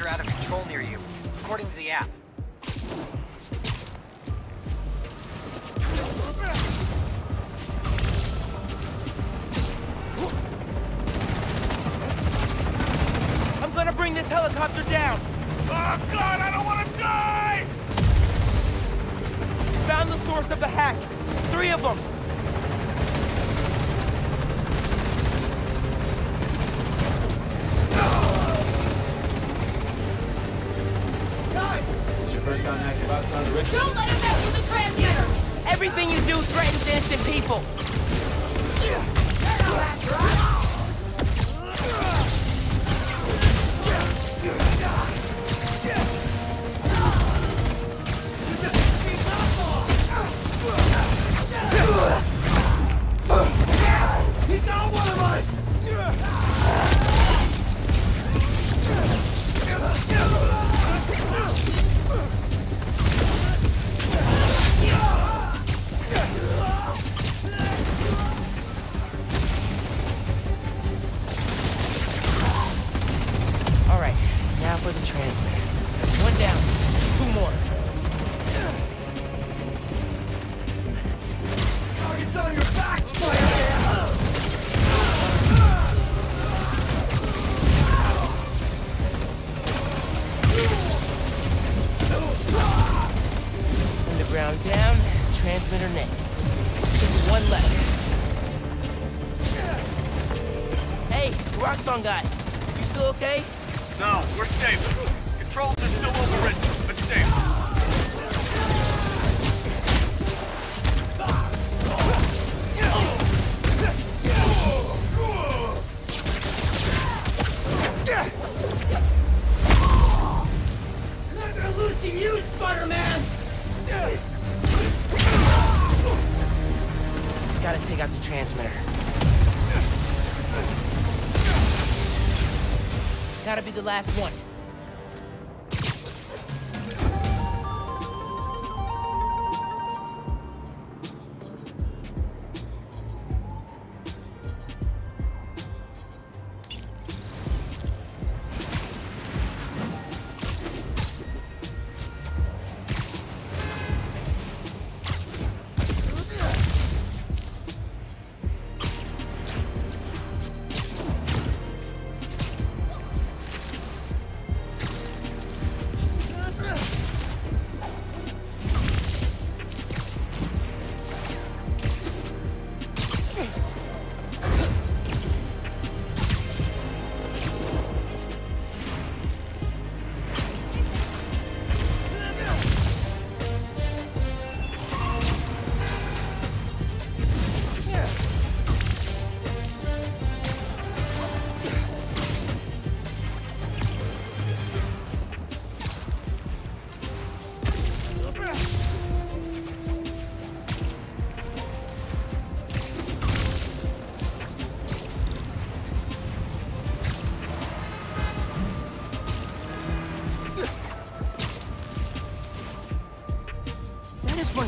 helicopter out of control near you, according to the app. I'm gonna bring this helicopter down. Oh god, I don't want to die! Found the source of the hack. Three of them. Don't let him mess with the transmitter! Everything you do threatens innocent people. Rock song guy. You still okay? No, we're stable. Controls are still overwritten, but stable. I'm not losing you, Spider-Man! Gotta take out the transmitter. Gotta be the last one.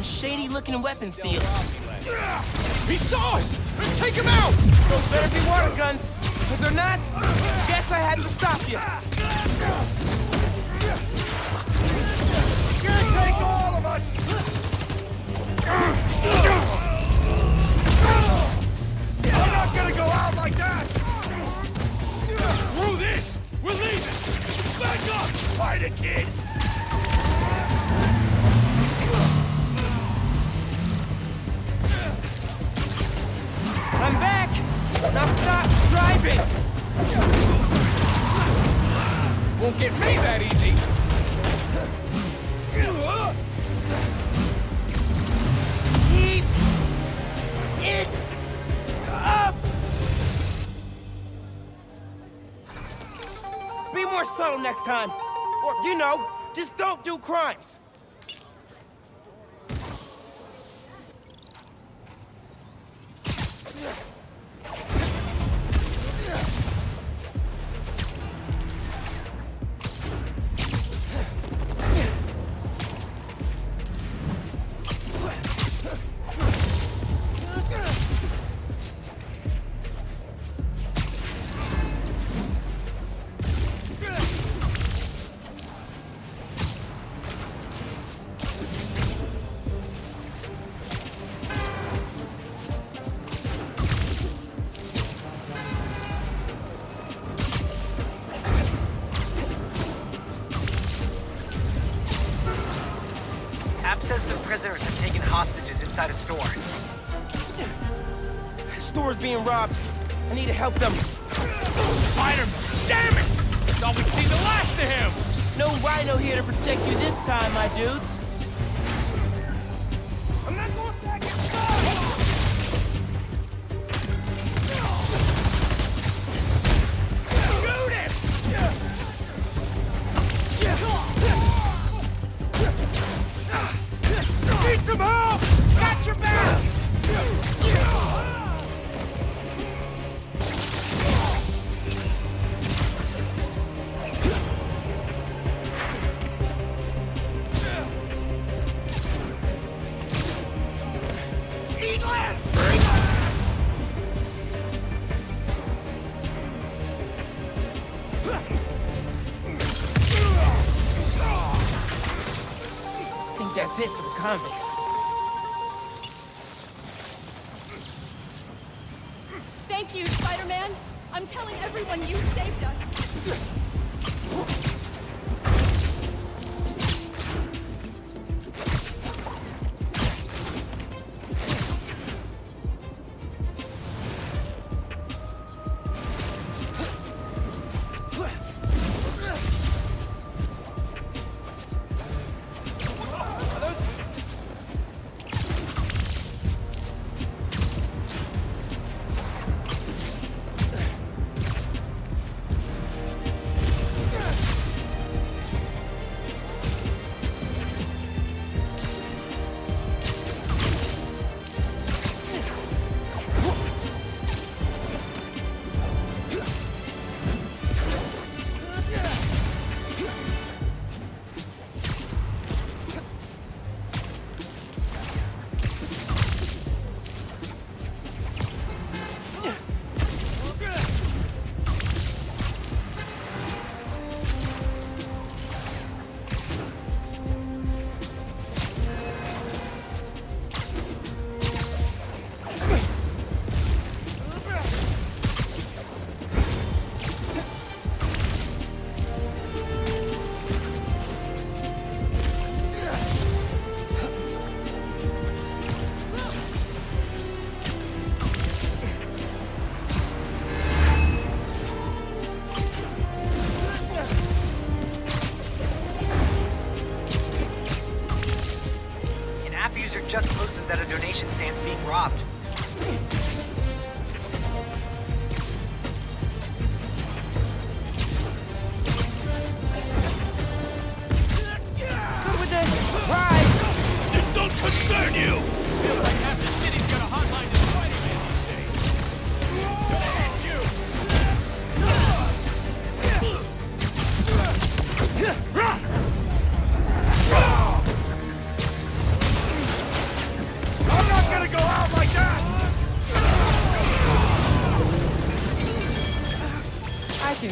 That is one shady looking weapon steal. He saw us! Let's take him out! Those better be water guns. Because they're not, guess I had to stop you. I'm back. Now stop driving. Won't get me that easy! Keep it up. Be more subtle next time. Or, you know, just don't do crimes. Yeah. Inside a store. Store's being robbed. I need to help them. Spider-Man! Damn it! Thought we'd seen the last of him! No rhino here to protect you this time, my dudes. That's it for the convicts. Stand's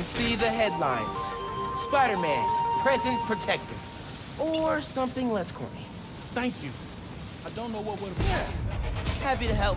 can see the headlines. Spider-Man, present protector. Or something less corny. Thank you. I don't know what would have Happy to help.